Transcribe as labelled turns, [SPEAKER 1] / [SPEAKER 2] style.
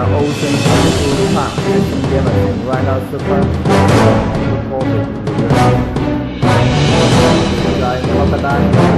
[SPEAKER 1] ocean to pump is limited. Right now, super supported. Crocodile.